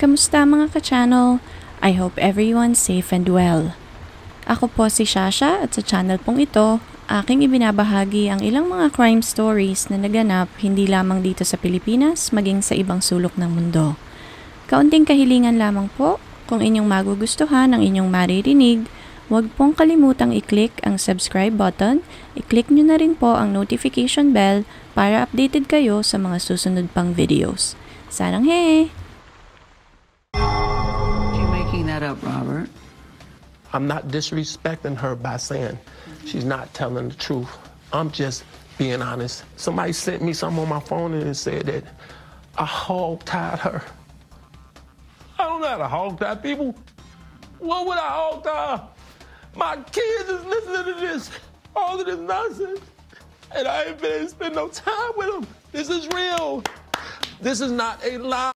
Kamusta mga ka-channel? I hope everyone's safe and well. Ako po si Shasha at sa channel pong ito, aking ibinabahagi ang ilang mga crime stories na naganap hindi lamang dito sa Pilipinas, maging sa ibang sulok ng mundo. Kaunting kahilingan lamang po, kung inyong magugustuhan ang inyong maririnig, huwag pong kalimutang i-click ang subscribe button, i-click nyo na rin po ang notification bell para updated kayo sa mga susunod pang videos. Sarang hey! You making that up, Robert? I'm not disrespecting her by saying she's not telling the truth. I'm just being honest. Somebody sent me something on my phone and said that I hog tied her. I don't know how to hog tie people. What would I hog tie? My kids is listening to this, all of this nonsense, and I ain't been spend no time with them. This is real. This is not a lie.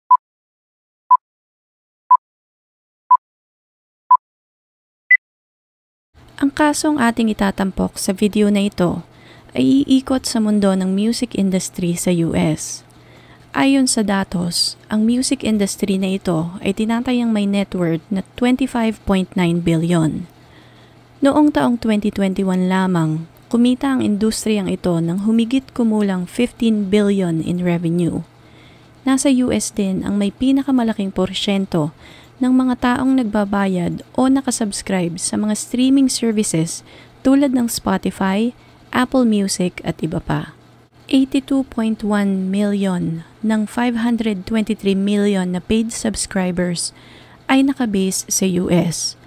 Ang kasong ating itatampok sa video na ito ay iikot sa mundo ng music industry sa US. Ayon sa datos, ang music industry na ito ay tinatayang may net worth na 25.9 billion. Noong taong 2021 lamang, kumita ang industriyang ito ng humigit kumulang 15 billion in revenue. Nasa US din ang may pinakamalaking porsyento ng mga taong nagbabayad o nakasubscribe sa mga streaming services tulad ng Spotify, Apple Music at iba pa. 82.1 million ng 523 million na paid subscribers ay nakabase sa US,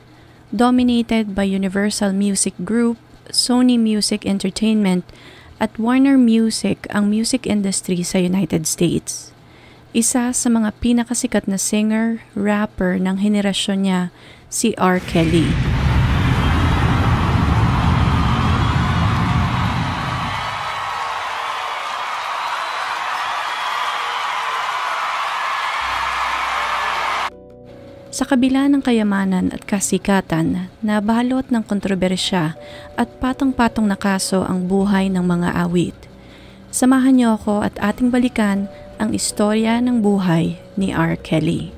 dominated by Universal Music Group, Sony Music Entertainment at Warner Music ang music industry sa United States. Isa sa mga pinakasikat na singer, rapper ng henerasyon niya, si R. Kelly. Sa kabila ng kayamanan at kasikatan, nabalot ng kontrobersya at patong-patong na kaso ang buhay ng mga awit. Samahan niyo ako at ating balikan ang istorya ng buhay ni R. Kelly.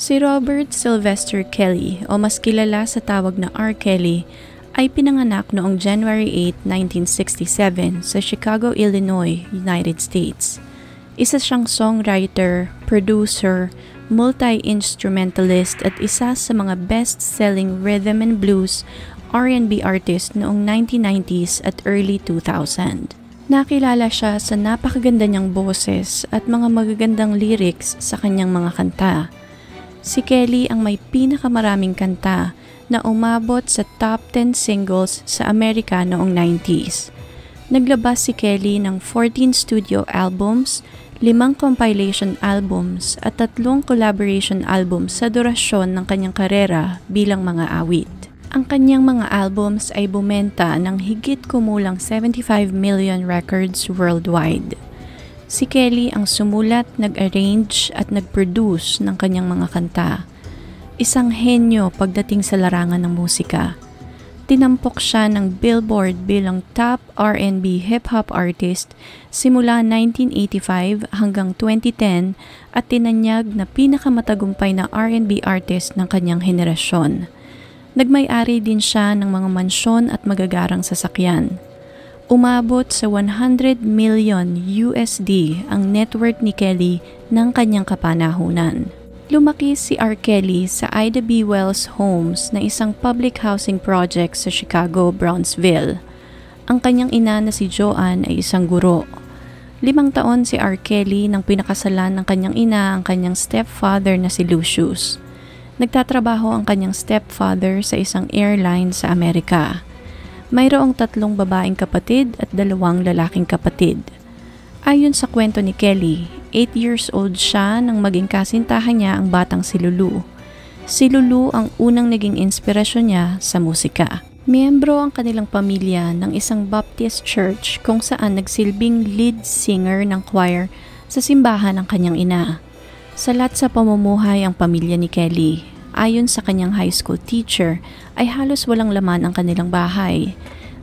Si Robert Sylvester Kelly o mas kilala sa tawag na R. Kelly ay pinanganak noong January 8, 1967 sa Chicago, Illinois, United States. Isa siyang songwriter, producer, multi-instrumentalist at isa sa mga best-selling rhythm and blues R&B artist noong 1990s at early 2000. Nakilala siya sa napakaganda niyang boses at mga magagandang lyrics sa kanyang mga kanta. Si Kelly ang may pinakamaraming kanta na umabot sa top 10 singles sa Amerika noong 90s. Naglabas si Kelly ng 14 studio albums, limang compilation albums at tatlong collaboration albums sa durasyon ng kanyang karera bilang mga awit. Ang kanyang mga albums ay bumenta ng higit kumulang 75 million records worldwide. Si Kelly ang sumulat, nag-arrange at nag-produce ng kanyang mga kanta. Isang henyo pagdating sa larangan ng musika. Tinampok siya ng Billboard bilang top R&B hip-hop artist simula 1985 hanggang 2010 at tinanyag na pinakamatagumpay na R&B artist ng kanyang henerasyon. Nagmay-ari din siya ng mga mansyon at magagarang sasakyan. Umabot sa 100 million USD ang net worth ni Kelly ng kanyang kapanahunan. Lumaki si R. Kelly sa Ida B. Wells Homes na isang public housing project sa Chicago, Brownsville. Ang kanyang ina na si Joanne ay isang guro. Limang taon si R. Kelly nang pinakasalan ng kanyang ina ang kanyang stepfather na si Lucius. Nagtatrabaho ang kanyang stepfather sa isang airline sa Amerika. Mayroong tatlong babaeng kapatid at dalawang lalaking kapatid. Ayon sa kwento ni Kelly, 8 years old siya nang maging kasintahan niya ang batang si Lulu. Si Lulu ang unang naging inspirasyon niya sa musika. Miyembro ang kanilang pamilya ng isang Baptist church kung saan nagsilbing lead singer ng choir sa simbahan ng kanyang ina. Salat sa pamumuhay ang pamilya ni Kelly. Ayon sa kanyang high school teacher, ay halos walang laman ang kanilang bahay.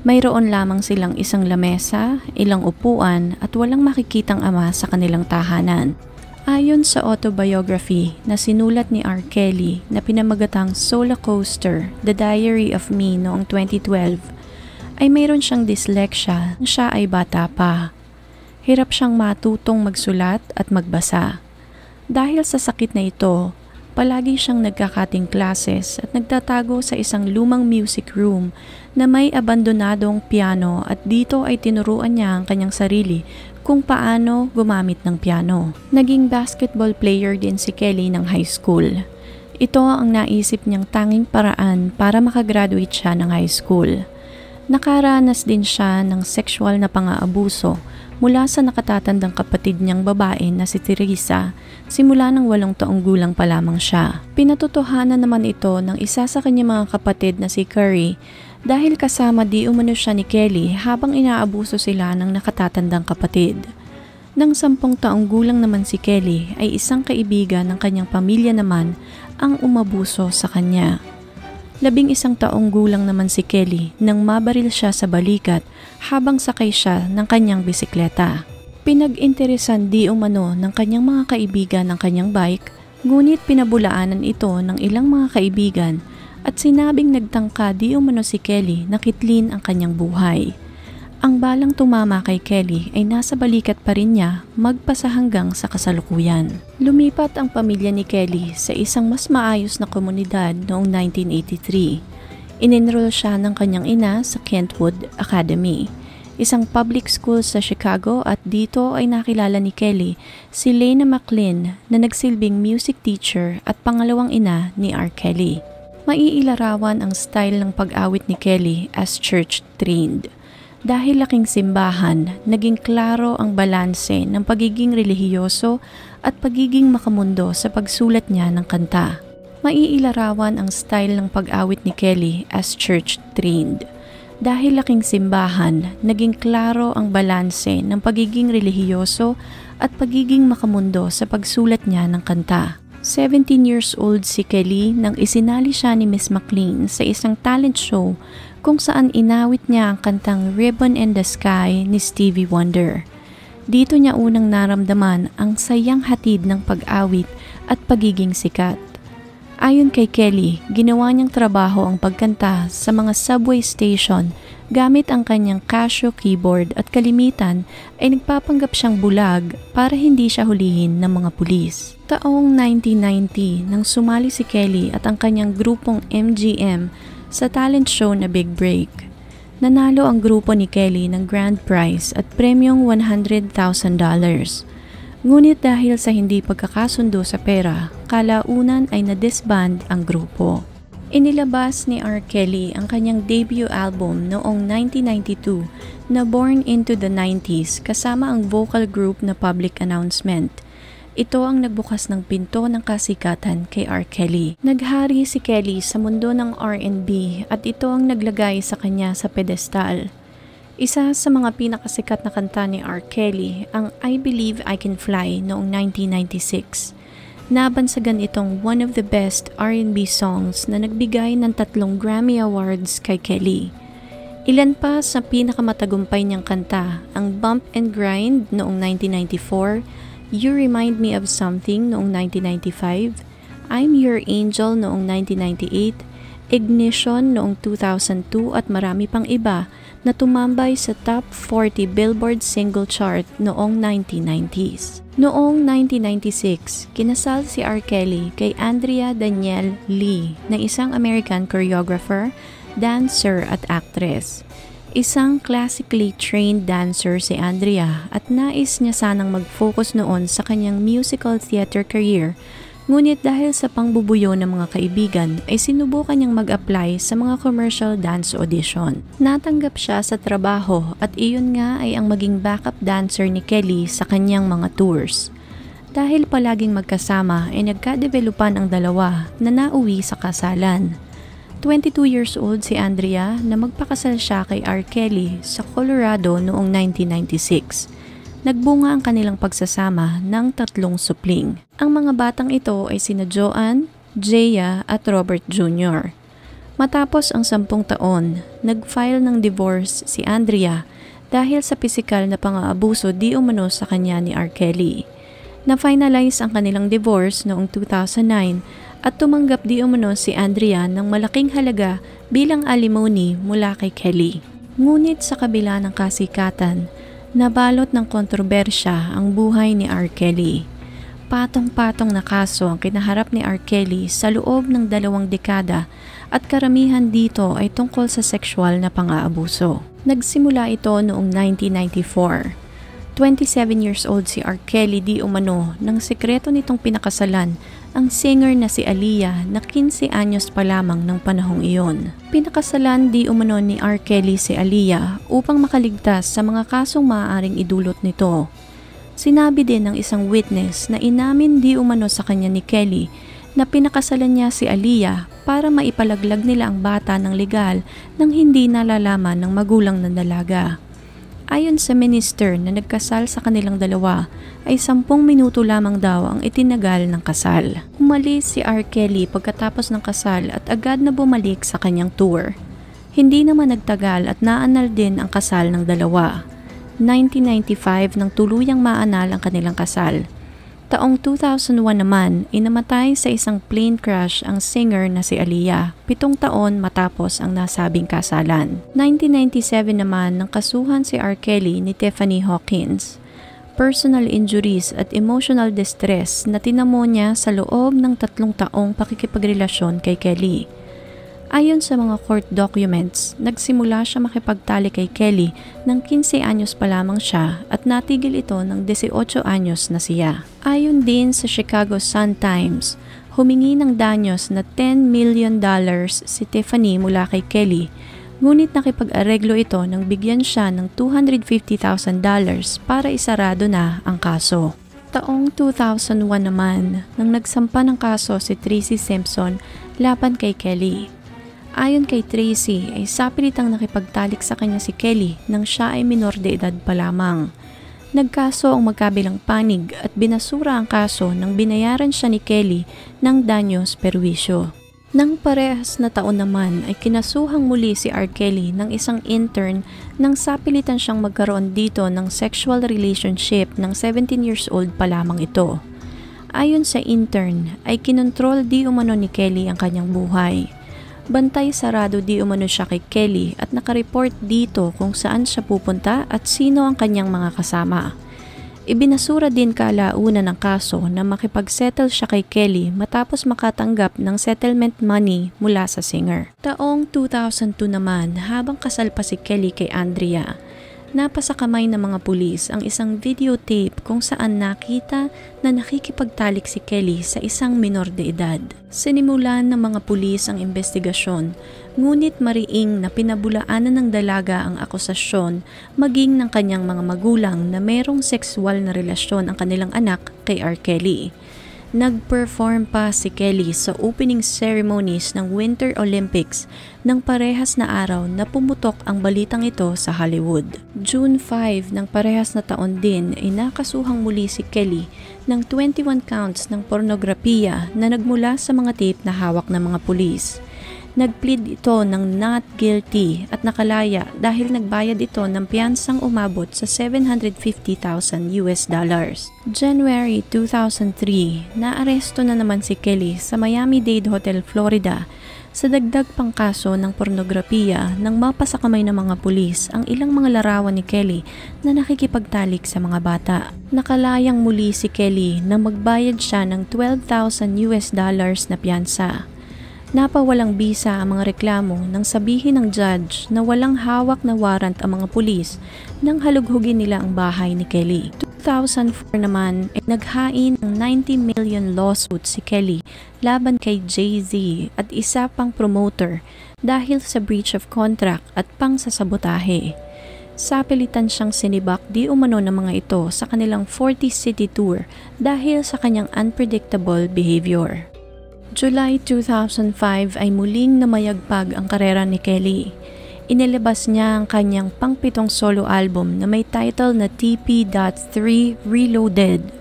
Mayroon lamang silang isang lamesa, ilang upuan at walang makikitang ama sa kanilang tahanan. Ayon sa autobiography na sinulat ni R. Kelly na pinamagatang Solar Coaster, The Diary of Me noong 2012, ay mayroon siyang dyslexia siya ay bata pa. Hirap siyang matutong magsulat at magbasa. Dahil sa sakit na ito, palagi siyang nagkakating classes at nagtatago sa isang lumang music room na may abandonadong piano at dito ay tinuruan niya ang kanyang sarili kung paano gumamit ng piano. Naging basketball player din si Kelly ng high school. Ito ang naisip niyang tanging paraan para makagraduate siya ng high school. Nakaranas din siya ng sexual na pang-aabuso mula sa nakatatandang kapatid niyang babae na si Teresa simula ng walong taong gulang pa lamang siya. Pinatotohanan naman ito ng isa sa kanyang mga kapatid na si Curry dahil kasama di umano siya ni Kelly habang inaabuso sila ng nakatatandang kapatid. Nang sampung taong gulang naman si Kelly ay isang kaibigan ng kanyang pamilya naman ang umabuso sa kanya. Labing isang taong gulang naman si Kelly nang mabaril siya sa balikat habang sakay siya ng kanyang bisikleta. Pinag-interesan di umano ng kanyang mga kaibigan ng kanyang bike, ngunit pinabulaanan ito ng ilang mga kaibigan at sinabing nagtangka di umano si Kelly na kitlin ang kanyang buhay. Ang balang tumama kay Kelly ay nasa balikat pa rin niya magpasa hanggang sa kasalukuyan. Lumipat ang pamilya ni Kelly sa isang mas maayos na komunidad noong 1983. Inenroll siya ng kanyang ina sa Kentwood Academy, isang public school sa Chicago at dito ay nakilala ni Kelly si Lena McLean na nagsilbing music teacher at pangalawang ina ni R. Kelly maiilarawan ang style ng pag-awit ni Kelly as church-trained. Dahil laking simbahan, naging klaro ang balanse ng pagiging relihiyoso at pagiging makamundo sa pagsulat niya ng kanta. Maiilarawan ang style ng pag-awit ni Kelly as church-trained. Dahil laking simbahan, naging klaro ang balanse ng pagiging relihiyoso at pagiging makamundo sa pagsulat niya ng kanta. 17 years old si Kelly nang isinali siya ni Miss McLean sa isang talent show kung saan inawit niya ang kantang Ribbon in the Sky ni Stevie Wonder. Dito niya unang naramdaman ang sayang hatid ng pag-awit at pagiging sikat. Ayon kay Kelly, ginawa niyang trabaho ang pagkanta sa mga subway station gamit ang kanyang Casio keyboard at kalimitan ay nagpapanggap siyang bulag para hindi siya hulihin ng mga pulis. Taong 1990 nang sumali si Kelly at ang kanyang grupong MGM sa talent show na Big Break. Nanalo ang grupo ni Kelly ng grand prize at premyong $100,000. Ngunit dahil sa hindi pagkakasundo sa pera, kalaunan ay na-disband ang grupo. Inilabas ni R. Kelly ang kanyang debut album noong 1992 na Born into the 90s kasama ang vocal group na Public Announcement. Ito ang nagbukas ng pinto ng kasikatan kay R. Kelly. Naghari si Kelly sa mundo ng R&B at ito ang naglagay sa kanya sa pedestal. Isa sa mga pinakasikat na kanta ni R. Kelly ang I Believe I Can Fly noong 1996 nabansagan itong one of the best R&B songs na nagbigay ng tatlong Grammy Awards kay Kelly. Ilan pa sa pinakamatagumpay niyang kanta ang Bump and Grind noong 1994, You Remind Me of Something noong 1995, I'm Your Angel noong 1998, Ignition noong 2002 at marami pang iba na tumambay sa top 40 Billboard single chart noong 1990s. Noong 1996, kinasal si R. Kelly kay Andrea Danielle Lee na isang American choreographer, dancer at actress. Isang classically trained dancer si Andrea at nais niya sanang mag-focus noon sa kanyang musical theater career Ngunit dahil sa pangbubuyo ng mga kaibigan ay sinubukan niyang mag-apply sa mga commercial dance audition. Natanggap siya sa trabaho at iyon nga ay ang maging backup dancer ni Kelly sa kanyang mga tours. Dahil palaging magkasama ay nagka-developan ang dalawa na nauwi sa kasalan. 22 years old si Andrea na magpakasal siya kay R. Kelly sa Colorado noong 1996 nagbunga ang kanilang pagsasama ng tatlong supling. Ang mga batang ito ay sina Joanne, Jaya at Robert Jr. Matapos ang sampung taon, nag-file ng divorce si Andrea dahil sa pisikal na pang-aabuso di umano sa kanya ni R. Kelly. Na-finalize ang kanilang divorce noong 2009 at tumanggap di umano si Andrea ng malaking halaga bilang alimony mula kay Kelly. Ngunit sa kabila ng kasikatan, nabalot ng kontrobersya ang buhay ni R. Kelly. Patong-patong na kaso ang kinaharap ni R. Kelly sa loob ng dalawang dekada at karamihan dito ay tungkol sa sexual na pang-aabuso. Nagsimula ito noong 1994 27 years old si R. Kelly di umano nang sekreto nitong pinakasalan ang singer na si Aliyah na 15 anyos pa lamang ng panahong iyon. Pinakasalan di umano ni R. Kelly si Aliyah upang makaligtas sa mga kasong maaaring idulot nito. Sinabi din ng isang witness na inamin di umano sa kanya ni Kelly na pinakasalan niya si Aliyah para maipalaglag nila ang bata ng legal nang hindi nalalaman ng magulang na dalaga. Ayon sa minister na nagkasal sa kanilang dalawa, ay sampung minuto lamang daw ang itinagal ng kasal. Umalis si R. Kelly pagkatapos ng kasal at agad na bumalik sa kanyang tour. Hindi naman nagtagal at naanal din ang kasal ng dalawa. 1995 nang tuluyang maanal ang kanilang kasal Taong 2001 naman, inamatay sa isang plane crash ang singer na si Aliyah, pitong taon matapos ang nasabing kasalan. 1997 naman nang kasuhan si R. Kelly ni Tiffany Hawkins. Personal injuries at emotional distress na tinamo niya sa loob ng tatlong taong pakikipagrelasyon kay Kelly. Ayon sa mga court documents, nagsimula siya makipagtali kay Kelly nang 15 anyos pa lamang siya at natigil ito ng 18 anyos na siya. Ayon din sa Chicago Sun-Times, humingi ng danyos na 10 million dollars si Tiffany mula kay Kelly ngunit nakipag-areglo ito nang bigyan siya ng $250,000 para isarado na ang kaso. Taong 2001 naman, nang nagsampa ng kaso si Tracy Simpson laban kay Kelly. Ayon kay Tracy ay sapilitang nakipagtalik sa kanya si Kelly nang siya ay minor de edad pa lamang. Nagkaso ang magkabilang panig at binasura ang kaso nang binayaran siya ni Kelly ng danyos perwisyo. Nang parehas na taon naman ay kinasuhang muli si R. Kelly ng isang intern nang sapilitan siyang magkaroon dito ng sexual relationship ng 17 years old pa lamang ito. Ayon sa intern ay kinontrol di umano ni Kelly ang kanyang buhay. Bantay sarado di umano siya kay Kelly at nakareport dito kung saan siya pupunta at sino ang kanyang mga kasama. Ibinasura din kalauna ng kaso na makipagsettle siya kay Kelly matapos makatanggap ng settlement money mula sa singer. Taong 2002 naman habang kasal pa si Kelly kay Andrea, napasakamay ng mga pulis ang isang videotape kung saan nakita na nakikipagtalik si Kelly sa isang minor de edad. Sinimulan ng mga pulis ang investigasyon, ngunit mariing na pinabulaanan ng dalaga ang akusasyon maging ng kanyang mga magulang na merong sexual na relasyon ang kanilang anak kay R. Kelly. Nag-perform pa si Kelly sa opening ceremonies ng Winter Olympics ng parehas na araw na pumutok ang balitang ito sa Hollywood. June 5 ng parehas na taon din ay nakasuhang muli si Kelly ng 21 counts ng pornografiya na nagmula sa mga tape na hawak ng mga pulis. Nagplead ito ng not guilty at nakalaya dahil nagbayad ito ng piyansang umabot sa 750,000 US dollars. January 2003, naaresto na naman si Kelly sa Miami-Dade Hotel, Florida sa dagdag pang kaso ng pornografiya nang mapasakamay ng mga pulis ang ilang mga larawan ni Kelly na nakikipagtalik sa mga bata. Nakalayang muli si Kelly na magbayad siya ng 12,000 US dollars na piyansa. Napawalang bisa ang mga reklamo nang sabihin ng judge na walang hawak na warrant ang mga pulis nang halughugin nila ang bahay ni Kelly. 2004 naman ay naghain ng 90 million lawsuit si Kelly laban kay Jay-Z at isa pang promoter dahil sa breach of contract at pangsasabotahe. Sapilitan siyang sinibak di umano ng mga ito sa kanilang 40 city tour dahil sa kanyang unpredictable behavior. July 2005 ay muling namayagpag ang karera ni Kelly. Inilabas niya ang kanyang pangpitong solo album na may title na TP.3 Reloaded.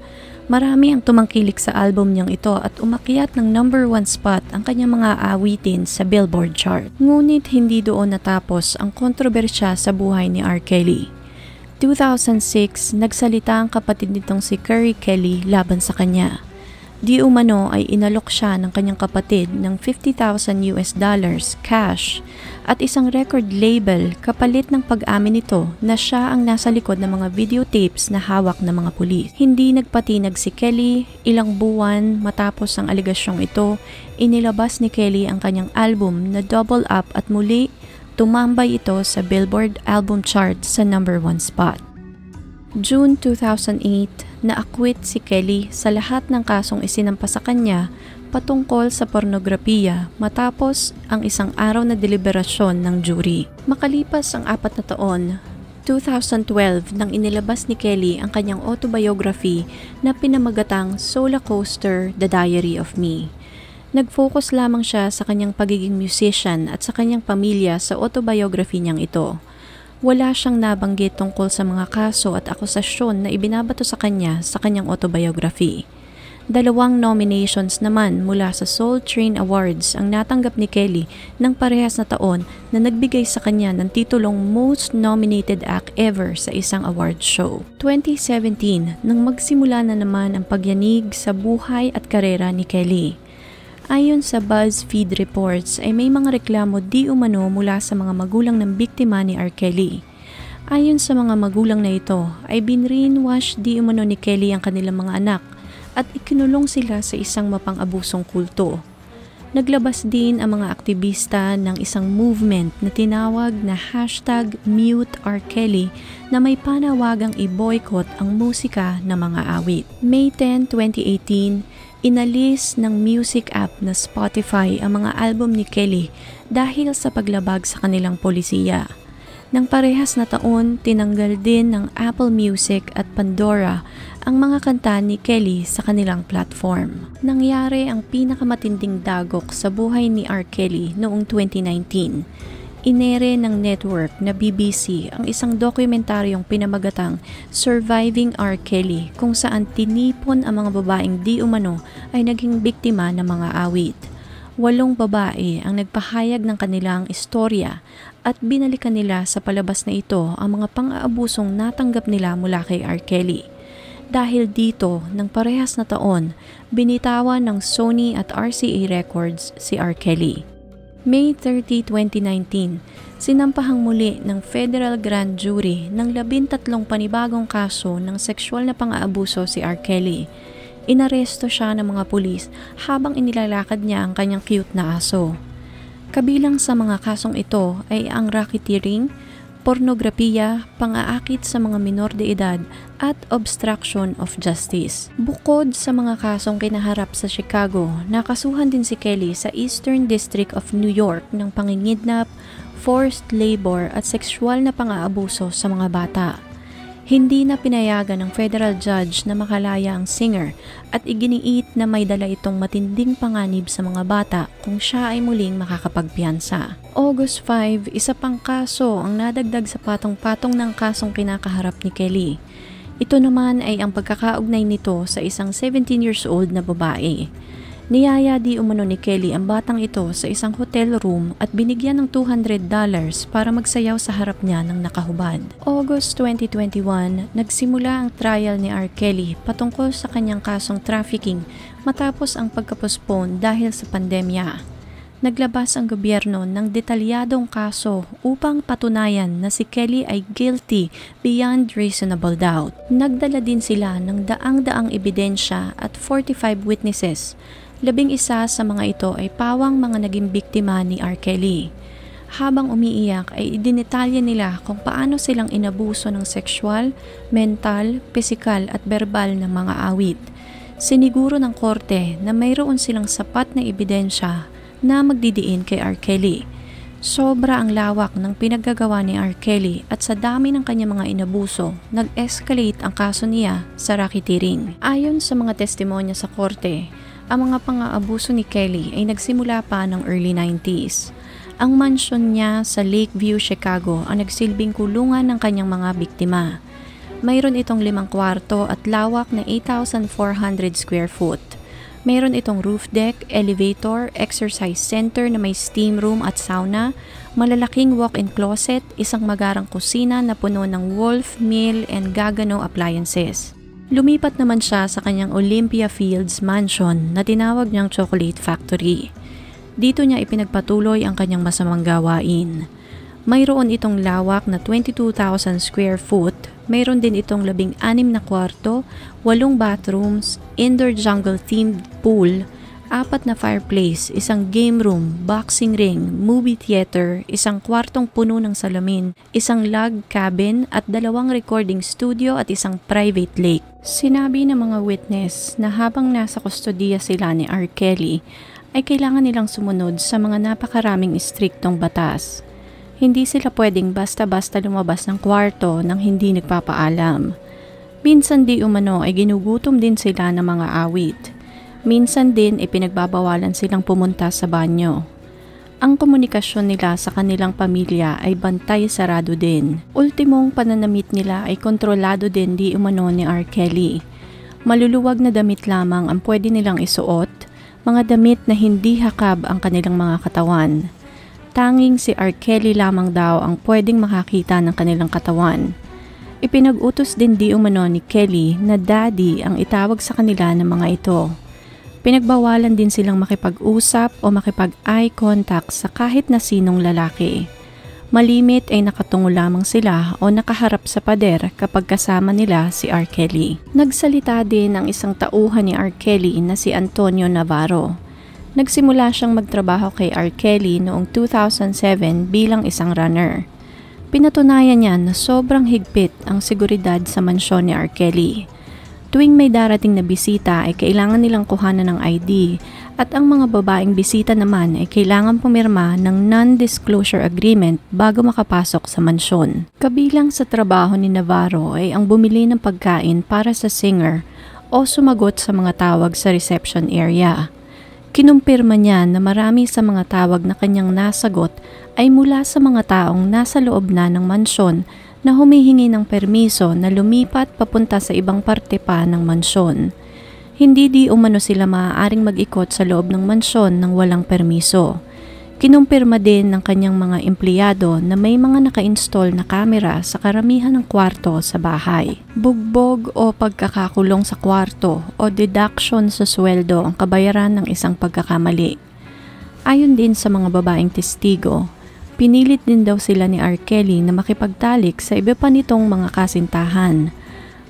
Marami ang tumangkilik sa album niyang ito at umakyat ng number one spot ang kanyang mga awitin sa Billboard chart. Ngunit hindi doon natapos ang kontrobersya sa buhay ni R. Kelly. 2006, nagsalita ang kapatid nitong si Curry Kelly laban sa kanya. Di umano ay inalok siya ng kanyang kapatid ng 50,000 US dollars cash at isang record label kapalit ng pag-amin nito na siya ang nasa likod ng mga videotapes na hawak ng mga pulis. Hindi nagpatinag si Kelly, ilang buwan matapos ang aligasyong ito, inilabas ni Kelly ang kanyang album na Double Up at muli tumambay ito sa Billboard album chart sa number 1 spot. June 2008, naakwit si Kelly sa lahat ng kasong isinampa sa kanya patungkol sa pornografiya matapos ang isang araw na deliberasyon ng jury. Makalipas ang apat na taon, 2012 nang inilabas ni Kelly ang kanyang autobiography na pinamagatang Solar Coaster, The Diary of Me. Nag-focus lamang siya sa kanyang pagiging musician at sa kanyang pamilya sa autobiography niyang ito wala siyang nabanggit tungkol sa mga kaso at akusasyon na ibinabato sa kanya sa kanyang autobiography. Dalawang nominations naman mula sa Soul Train Awards ang natanggap ni Kelly ng parehas na taon na nagbigay sa kanya ng titulong Most Nominated Act Ever sa isang award show. 2017, nang magsimula na naman ang pagyanig sa buhay at karera ni Kelly. Ayon sa BuzzFeed reports ay may mga reklamo di umano mula sa mga magulang ng biktima ni R. Kelly. Ayon sa mga magulang na ito ay binrainwash di umano ni Kelly ang kanilang mga anak at ikinulong sila sa isang mapang-abusong kulto. Naglabas din ang mga aktivista ng isang movement na tinawag na hashtag Mute R. Kelly na may panawagang i-boycott ang musika ng mga awit. May 10, 2018, Inalis ng music app na Spotify ang mga album ni Kelly dahil sa paglabag sa kanilang polisiya. Nang parehas na taon, tinanggal din ng Apple Music at Pandora ang mga kanta ni Kelly sa kanilang platform. Nangyari ang pinakamatinding dagok sa buhay ni R. Kelly noong 2019 inere ng network na BBC ang isang dokumentaryong pinamagatang Surviving R. Kelly kung saan tinipon ang mga babaeng di umano ay naging biktima ng mga awit. Walong babae ang nagpahayag ng kanilang istorya at binalikan nila sa palabas na ito ang mga pang-aabusong natanggap nila mula kay R. Kelly. Dahil dito, ng parehas na taon, binitawan ng Sony at RCA Records si R. Kelly. May 30, 2019, sinampahang muli ng Federal Grand Jury ng labintatlong panibagong kaso ng sexual na pang-aabuso si R. Kelly. Inaresto siya ng mga pulis habang inilalakad niya ang kanyang cute na aso. Kabilang sa mga kasong ito ay ang racketeering, pornografiya, pang-aakit sa mga minor de edad at obstruction of justice. Bukod sa mga kasong kinaharap sa Chicago, nakasuhan din si Kelly sa Eastern District of New York ng pangingidnap, forced labor at sexual na pang-aabuso sa mga bata. Hindi na pinayagan ng federal judge na makalaya ang singer at iginiit na may dala itong matinding panganib sa mga bata kung siya ay muling makakapagpiyansa. August 5, isa pang kaso ang nadagdag sa patong-patong ng kasong kinakaharap ni Kelly. Ito naman ay ang pagkakaugnay nito sa isang 17 years old na babae. Niyaya di umano ni Kelly ang batang ito sa isang hotel room at binigyan ng $200 para magsayaw sa harap niya ng nakahubad. August 2021, nagsimula ang trial ni R. Kelly patungkol sa kanyang kasong trafficking matapos ang pagkapospon dahil sa pandemya. Naglabas ang gobyerno ng detalyadong kaso upang patunayan na si Kelly ay guilty beyond reasonable doubt. Nagdala din sila ng daang-daang ebidensya at 45 witnesses Labing isa sa mga ito ay pawang mga naging biktima ni R. Kelly. Habang umiiyak ay idinetalya nila kung paano silang inabuso ng sexual, mental, pisikal at verbal ng mga awit. Siniguro ng korte na mayroon silang sapat na ebidensya na magdidiin kay R. Kelly. Sobra ang lawak ng pinaggagawa ni R. Kelly at sa dami ng kanyang mga inabuso, nag-escalate ang kaso niya sa racketeering. Ayon sa mga testimonya sa korte, ang mga pang-aabuso ni Kelly ay nagsimula pa ng early 90s. Ang mansion niya sa Lakeview, Chicago ang nagsilbing kulungan ng kanyang mga biktima. Mayroon itong limang kwarto at lawak na 8,400 square foot. Mayroon itong roof deck, elevator, exercise center na may steam room at sauna, malalaking walk-in closet, isang magarang kusina na puno ng Wolf, Mill, and Gagano appliances. Lumipat naman siya sa kanyang Olympia Fields mansion na tinawag niyang Chocolate Factory. Dito niya ipinagpatuloy ang kanyang masamang gawain. Mayroon itong lawak na 22,000 square foot, mayroon din itong labing anim na kwarto, walong bathrooms, indoor jungle themed pool, apat na fireplace, isang game room, boxing ring, movie theater, isang kwartong puno ng salamin, isang log cabin at dalawang recording studio at isang private lake. Sinabi ng mga witness na habang nasa kustodiya sila ni R. Kelly, ay kailangan nilang sumunod sa mga napakaraming istriktong batas. Hindi sila pwedeng basta-basta lumabas ng kwarto nang hindi nagpapaalam. Minsan di umano ay ginugutom din sila ng mga awit. Minsan din ay pinagbabawalan silang pumunta sa banyo. Ang komunikasyon nila sa kanilang pamilya ay bantay sarado din. Ultimong pananamit nila ay kontrolado din di umano ni R. Kelly. Maluluwag na damit lamang ang pwede nilang isuot, mga damit na hindi hakab ang kanilang mga katawan tanging si R. Kelly lamang daw ang pwedeng makakita ng kanilang katawan. Ipinag-utos din di umano ni Kelly na daddy ang itawag sa kanila ng mga ito. Pinagbawalan din silang makipag-usap o makipag-eye contact sa kahit na sinong lalaki. Malimit ay nakatungo lamang sila o nakaharap sa pader kapag kasama nila si R. Kelly. Nagsalita din ang isang tauhan ni R. Kelly na si Antonio Navarro Nagsimula siyang magtrabaho kay R. Kelly noong 2007 bilang isang runner. Pinatunayan niya na sobrang higpit ang seguridad sa mansyon ni R. Kelly. Tuwing may darating na bisita ay kailangan nilang kuhanan ng ID at ang mga babaeng bisita naman ay kailangan pumirma ng non-disclosure agreement bago makapasok sa mansyon. Kabilang sa trabaho ni Navarro ay ang bumili ng pagkain para sa singer o sumagot sa mga tawag sa reception area. Kinumpirma niya na marami sa mga tawag na kanyang nasagot ay mula sa mga taong nasa loob na ng mansyon na humihingi ng permiso na lumipat papunta sa ibang parte pa ng mansyon. Hindi di umano sila maaaring mag-ikot sa loob ng mansyon ng walang permiso. Kinumpirma din ng kanyang mga empleyado na may mga naka-install na kamera sa karamihan ng kwarto sa bahay. Bugbog o pagkakakulong sa kwarto o deduction sa sweldo ang kabayaran ng isang pagkakamali. Ayon din sa mga babaeng testigo, pinilit din daw sila ni R. Kelly na makipagtalik sa iba pa nitong mga kasintahan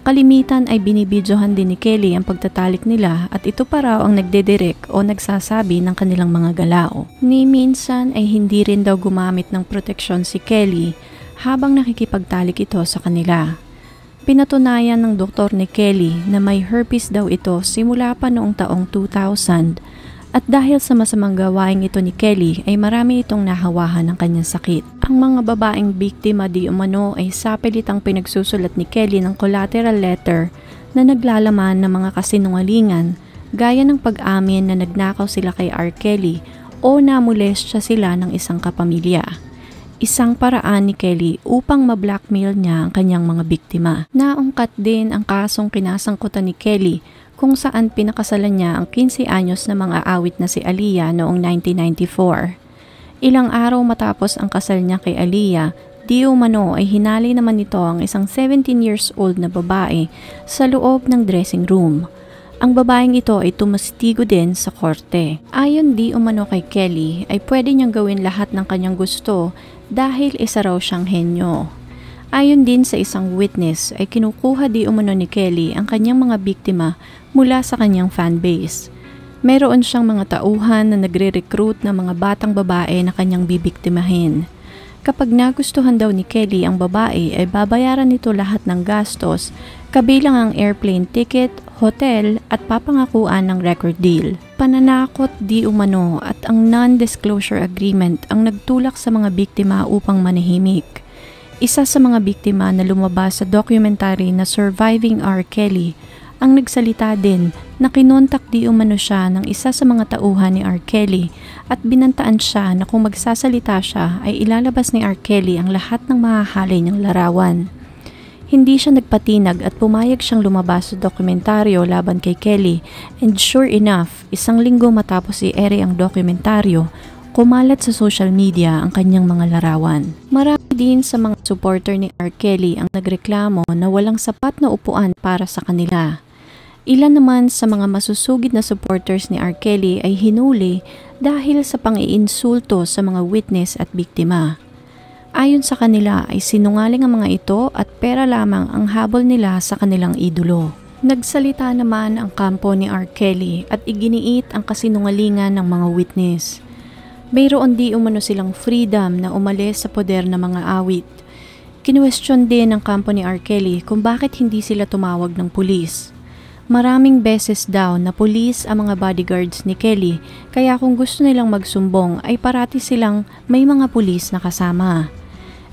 Kalimitan ay binibidyohan din ni Kelly ang pagtatalik nila at ito pa raw ang nagdedirek o nagsasabi ng kanilang mga galaw. Ni minsan ay hindi rin daw gumamit ng proteksyon si Kelly habang nakikipagtalik ito sa kanila. Pinatunayan ng doktor ni Kelly na may herpes daw ito simula pa noong taong 2000 at dahil sa masamang gawain ito ni Kelly ay marami itong nahawahan ng kanyang sakit. Ang mga babaeng biktima di umano ay sapilitang pinagsusulat ni Kelly ng collateral letter na naglalaman ng mga kasinungalingan gaya ng pag-amin na nagnakaw sila kay R. Kelly o namulestya sila ng isang kapamilya. Isang paraan ni Kelly upang ma-blackmail niya ang kanyang mga biktima. Naungkat din ang kasong kinasangkutan ni Kelly kung saan pinakasalan niya ang 15 anyos na mga awit na si Aliyah noong 1994. Ilang araw matapos ang kasal niya kay Aliyah, di umano ay hinali naman nito ang isang 17 years old na babae sa loob ng dressing room. Ang babaeng ito ay tumastigo din sa korte. Ayon di umano kay Kelly ay pwede niyang gawin lahat ng kanyang gusto dahil isa raw siyang henyo. Ayon din sa isang witness ay kinukuha di umano ni Kelly ang kanyang mga biktima mula sa kanyang fanbase. Meron siyang mga tauhan na nagre-recruit ng mga batang babae na kanyang bibiktimahin. Kapag nagustuhan daw ni Kelly ang babae ay babayaran nito lahat ng gastos kabilang ang airplane ticket, hotel at papangakuan ng record deal. Pananakot di umano at ang non-disclosure agreement ang nagtulak sa mga biktima upang manahimik. Isa sa mga biktima na lumabas sa documentary na Surviving R. Kelly ang nagsalita din na kinontak di umano siya ng isa sa mga tauhan ni R. Kelly at binantaan siya na kung magsasalita siya ay ilalabas ni R. Kelly ang lahat ng mahahalay niyang larawan. Hindi siya nagpatinag at pumayag siyang lumabas sa dokumentaryo laban kay Kelly and sure enough, isang linggo matapos i-ere ang dokumentaryo, kumalat sa social media ang kanyang mga larawan. Marami din sa mga supporter ni R. Kelly ang nagreklamo na walang sapat na upuan para sa kanila. Ilan naman sa mga masusugid na supporters ni R. Kelly ay hinuli dahil sa pang-iinsulto sa mga witness at biktima. Ayon sa kanila ay sinungaling ang mga ito at pera lamang ang habol nila sa kanilang idolo. Nagsalita naman ang kampo ni R. Kelly at iginiit ang kasinungalingan ng mga witness. Mayroon di umano silang freedom na umalis sa poder ng mga awit. Kinwestiyon din ng kampo ni R. Kelly kung bakit hindi sila tumawag ng pulis. Maraming beses daw na pulis ang mga bodyguards ni Kelly kaya kung gusto nilang magsumbong ay parati silang may mga pulis na kasama.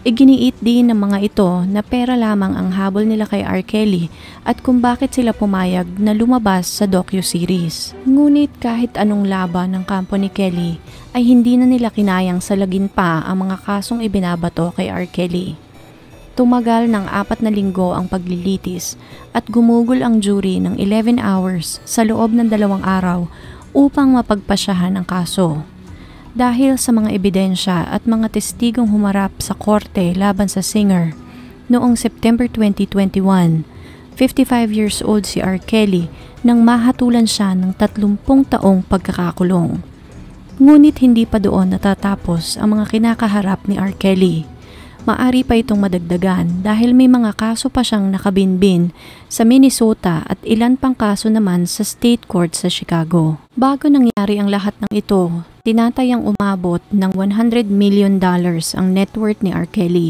Iginiit din ng mga ito na pera lamang ang habol nila kay R. Kelly at kung bakit sila pumayag na lumabas sa docu-series. Ngunit kahit anong laban ng kampo ni Kelly ay hindi na nila kinayang salagin pa ang mga kasong ibinabato kay R. Kelly. Tumagal ng apat na linggo ang paglilitis at gumugol ang jury ng 11 hours sa loob ng dalawang araw upang mapagpasyahan ang kaso dahil sa mga ebidensya at mga testigong humarap sa korte laban sa singer. Noong September 2021, 55 years old si R. Kelly nang mahatulan siya ng 30 taong pagkakakulong. Ngunit hindi pa doon natatapos ang mga kinakaharap ni R. Kelly. Maari pa itong madagdagan dahil may mga kaso pa siyang nakabinbin sa Minnesota at ilan pang kaso naman sa state court sa Chicago. Bago nangyari ang lahat ng ito, tinatayang umabot ng 100 million dollars ang net worth ni R. Kelly.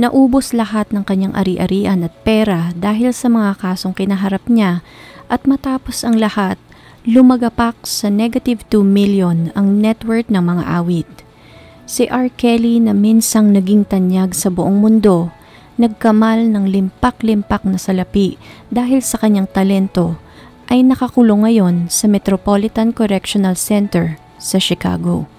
Naubos lahat ng kanyang ari-arian at pera dahil sa mga kasong kinaharap niya at matapos ang lahat, lumagapak sa negative 2 million ang net worth ng mga awit. Si R. Kelly na minsang naging tanyag sa buong mundo, nagkamal ng limpak-limpak na salapi dahil sa kanyang talento, ay nakakulong ngayon sa Metropolitan Correctional Center sa Chicago.